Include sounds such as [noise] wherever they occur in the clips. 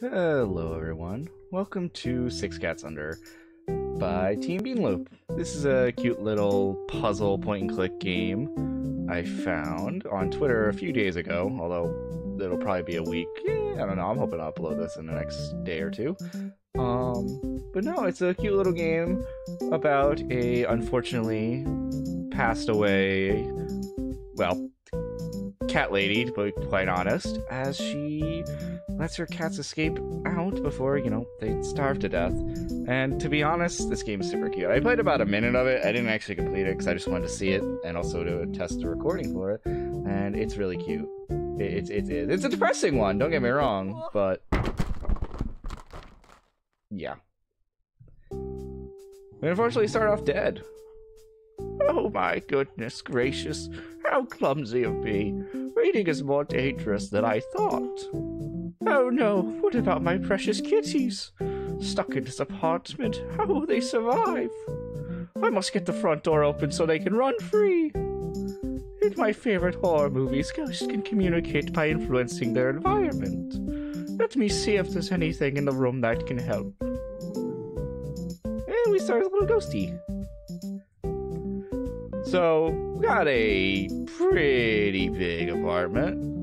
Hello, everyone. Welcome to Six Cats Under by Team Beanloop. This is a cute little puzzle point and click game I found on Twitter a few days ago, although it'll probably be a week. Yeah, I don't know. I'm hoping I'll upload this in the next day or two. Um, but no, it's a cute little game about a unfortunately passed away, well, cat lady, to be quite honest, as she lets her cats escape out before, you know, they starve to death. And to be honest, this game is super cute. I played about a minute of it. I didn't actually complete it because I just wanted to see it and also to test the recording for it. And it's really cute. It's it's it's a depressing one. Don't get me wrong, but yeah. We unfortunately start off dead. Oh my goodness gracious, how clumsy of me. Reading is more dangerous than I thought. Oh no, what about my precious kitties? Stuck in this apartment, how will they survive? I must get the front door open so they can run free. In my favorite horror movies, ghosts can communicate by influencing their environment. Let me see if there's anything in the room that can help. And we start a little ghosty. So, we got a pretty big apartment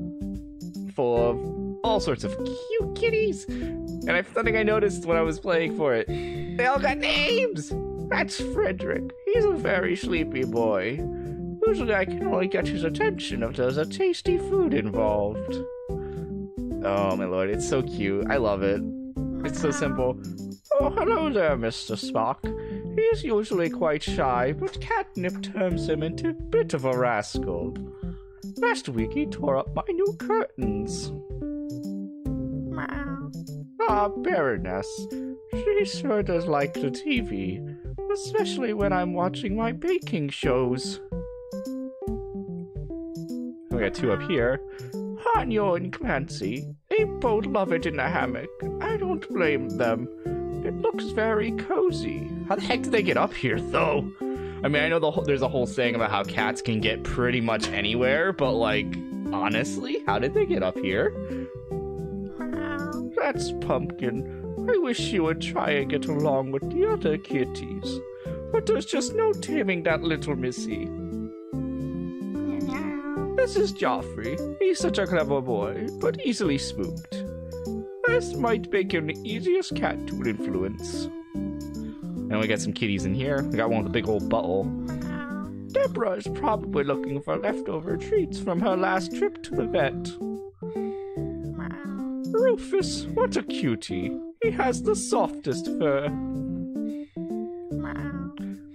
full of all sorts of cute kitties. And I think I noticed when I was playing for it, they all got names. That's Frederick. He's a very sleepy boy. Usually I can only get his attention if there's a tasty food involved. Oh my lord, it's so cute. I love it. It's so simple. Oh, hello there, Mr. Spock. He's usually quite shy, but catnip turns him into a bit of a rascal. Last week he tore up my new curtains. Ah, Baroness. She sure does like the TV, especially when I'm watching my baking shows. We got two up here. Hanyo and Clancy. They both love it in the hammock. I don't blame them. It looks very cozy. How the heck did they get up here, though? I mean, I know the whole, there's a whole saying about how cats can get pretty much anywhere, but like, honestly, how did they get up here? That's Pumpkin. I wish you would try and get along with the other kitties. But there's just no taming that little missy. This is Joffrey. He's such a clever boy, but easily spooked. This might make him the easiest cat to influence. And we got some kitties in here. We got one with a big old buttle. Deborah is probably looking for leftover treats from her last trip to the vet. Rufus, what a cutie. He has the softest fur.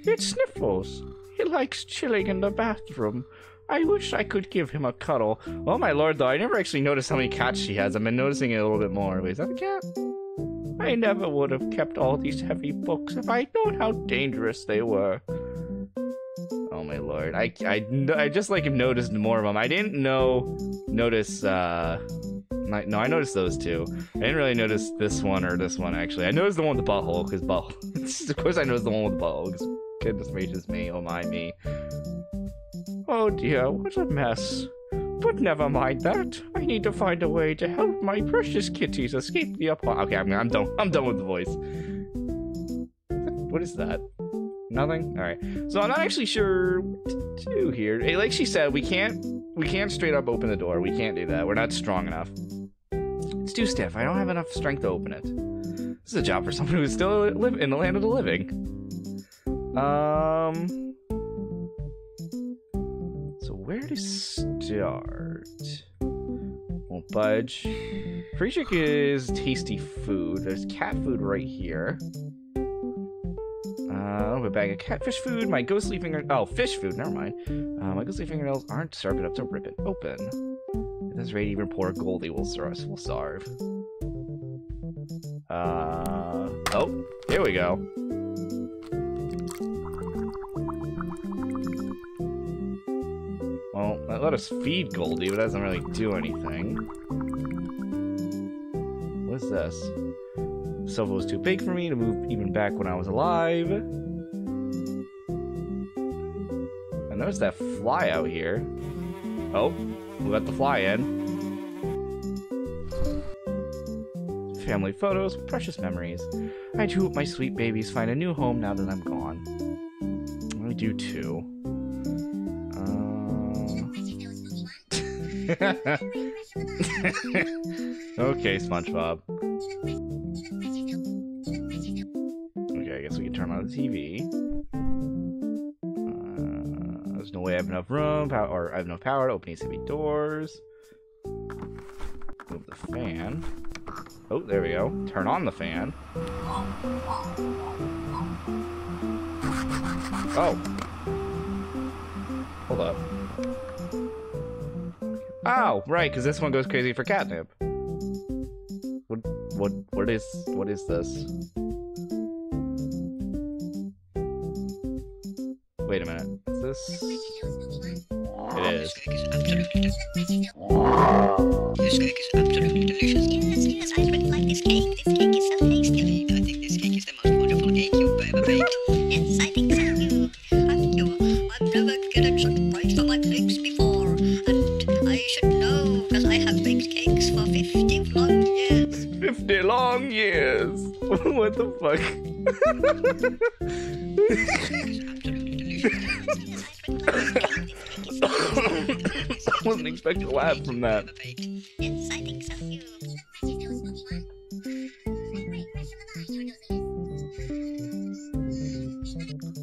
It sniffles. He likes chilling in the bathroom. I wish I could give him a cuddle. Oh my lord, though, I never actually noticed how many cats she has. I've been noticing it a little bit more. Wait, is that a cat? I never would have kept all these heavy books if I'd known how dangerous they were. Oh my lord. I, I, I just like noticed more of them. I didn't know, notice, uh, no, I noticed those two. I didn't really notice this one or this one, actually. I noticed the one with the butthole, because butthole. [laughs] of course I noticed the one with the butthole, because goodness gracious me, oh my me. Oh dear, what a mess. But never mind that. I need to find a way to help my precious kitties escape the apartment. Okay, I'm, I'm done. I'm done with the voice. What is that? Nothing. All right. So I'm not actually sure what to do here. Hey, like she said, we can't we can't straight up open the door. We can't do that. We're not strong enough. It's too stiff. I don't have enough strength to open it. This is a job for someone who's still live in the land of the living. Um. Start? Won't budge. Friedrich is tasty food. There's cat food right here. Uh, a bag of catfish food. My ghostly finger. Oh, fish food. Never mind. Uh, my ghostly fingernails aren't sharp enough to rip it open. At this rate, even poor Goldie will starve. Will starve. Uh. Oh, here we go. Let us feed Goldie, but that doesn't really do anything. What's this? Sofa was too big for me to move even back when I was alive. I noticed that fly out here. Oh, we let the fly in. family photos, precious memories. I do hope my sweet babies find a new home now that I'm gone. I do too. [laughs] okay, SpongeBob. Okay, I guess we can turn on the TV. Uh, there's no way I have enough room, or I have enough power to open these heavy doors. Move the fan. Oh, there we go. Turn on the fan. Oh. Hold up. Oh, right, because this one goes crazy for catnip. What, what, what is, what is this? Wait a minute. Is this? It is. This cake is absolutely delicious. This cake is absolutely delicious. Yes, yes, I really like this cake. This cake is so tasty. I wasn't expecting a laugh from that.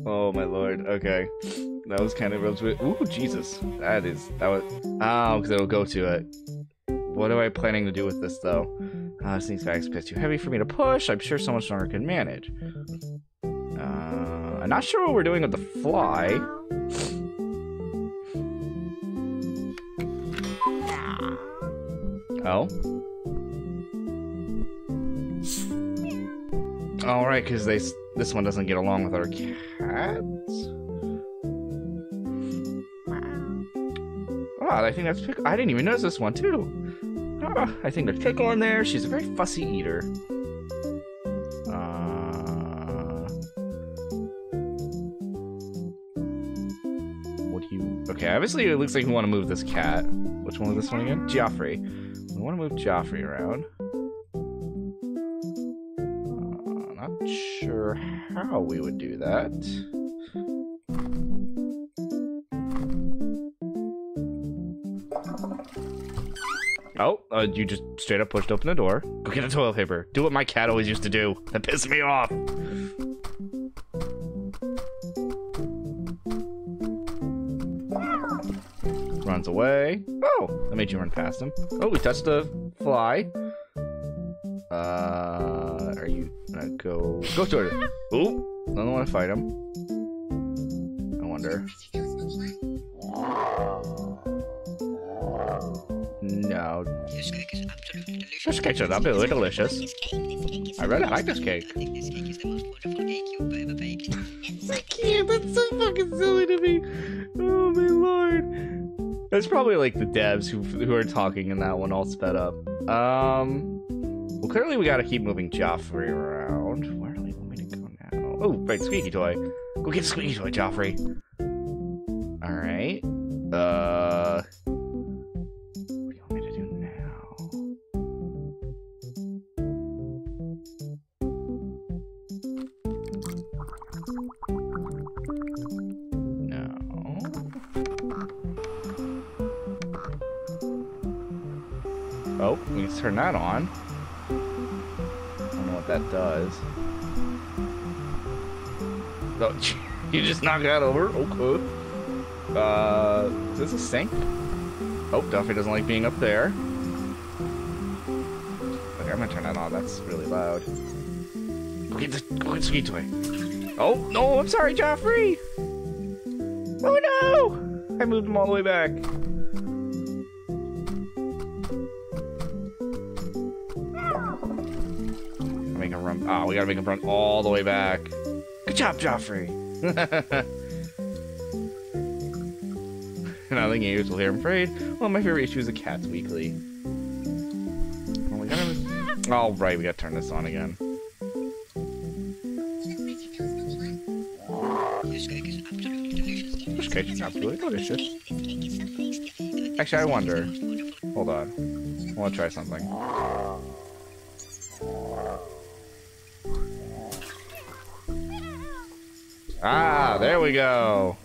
Oh my lord. Okay. That was kind of real. Ooh, Jesus. That is that was oh, because it'll go to it. What am I planning to do with this though? Uh, this thing's bag's bit too heavy for me to push. I'm sure someone stronger can manage. Uh, I'm not sure what we're doing with the fly. Oh. All right, because they this one doesn't get along with our cats. Oh, I think that's pickle. I didn't even notice this one too. [laughs] I think there's pickle in there. She's a very fussy eater. Uh, what do you? Okay, obviously it looks like we want to move this cat. Which one was this one again? Joffrey. We want to move Joffrey around. Uh, not sure how we would do that. Oh, uh, you just straight up pushed open the door. Go get a toilet paper. Do what my cat always used to do. That pissed me off. Runs away. Oh, that made you run past him. Oh, we touched a fly. Uh, are you gonna go go toward it? Ooh, I don't want to fight him. I wonder. No, This cake is absolutely delicious. this cake's not really delicious. This cake, this cake is I really like this cake. I think this cake is the most wonderful cake you've ever baked. Yes, I can't. That's so fucking silly to me. Oh my lord. That's probably like the devs who who are talking in that one all sped up. Um. Well, clearly we gotta keep moving Joffrey around. Where do we want me to go now? Oh, right, squeaky toy. Go get squeaky toy, Joffrey. All right. Uh. Turn that on. I don't know what that does. Oh, [laughs] you just knocked that over. Okay. Uh, is this a sink? Oh, Duffy doesn't like being up there. Okay, I'm gonna turn that on. That's really loud. Go get the go get ski toy. Oh no! I'm sorry, Joffrey. Oh no! I moved him all the way back. Make him run. Ah, we gotta make him run all the way back. Good job, Joffrey. Now the gamers will hear I'm afraid. Well, my favorite issue is the Cats Weekly. Well, we gotta. All right, we gotta turn this on again. This cake is absolutely delicious. This cake is absolutely delicious. cake, this cake is so tasty. Actually, I wonder. Hold on. I want to try something. Ah, there we go.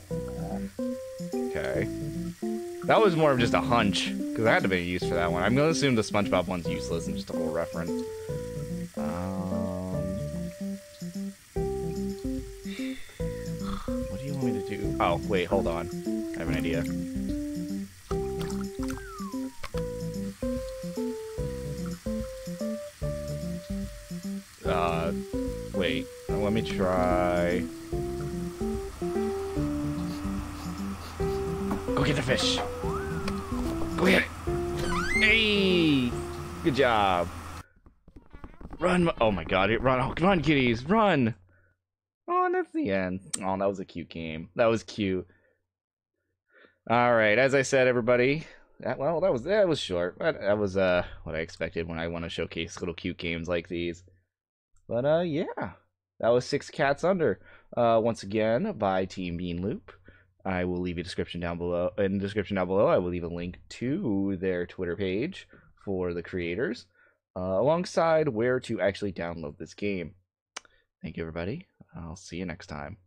Okay. That was more of just a hunch, because I had to be used for that one. I'm going to assume the SpongeBob one's useless and just a little reference. Um, what do you want me to do? Oh, wait, hold on. I have an idea. Uh, wait. Let me try. Get the fish. Go get it. Hey, good job. Run! Oh my God! Run! Oh, run, kitties! Run! Oh, and that's the end. Oh, that was a cute game. That was cute. All right, as I said, everybody. That, well, that was that was short. That, that was uh what I expected when I want to showcase little cute games like these. But uh, yeah, that was Six Cats Under. Uh, once again by Team Bean Loop. I will leave a description down below. In the description down below, I will leave a link to their Twitter page for the creators, uh, alongside where to actually download this game. Thank you, everybody. I'll see you next time.